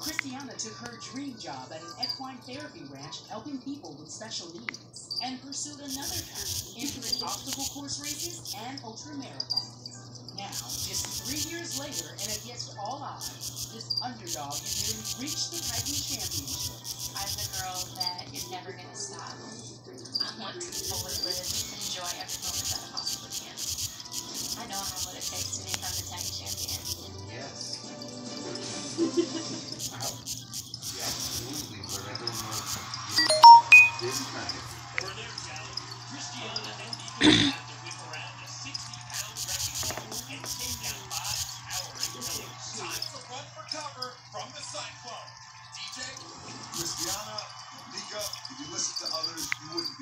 Christiana took her dream job at an equine therapy ranch helping people with special needs and pursued another path, entering obstacle course races and ultra marathons. Now, just three years later, and against all odds, this underdog has nearly reached the Titan Championship. I'm the girl that is never going to stop. I want to fully live and enjoy every moment that I possibly can. I know I have what it takes to become the tag champion. Yes. Absolutely, but I don't know this time. For their challenge, Christiana and Nico had to whip around a 60-pound wrecking ball and take down five towering pillars. Time to run for cover from the cyclone. DJ, Christiana, Nika, if you listen to others, you wouldn't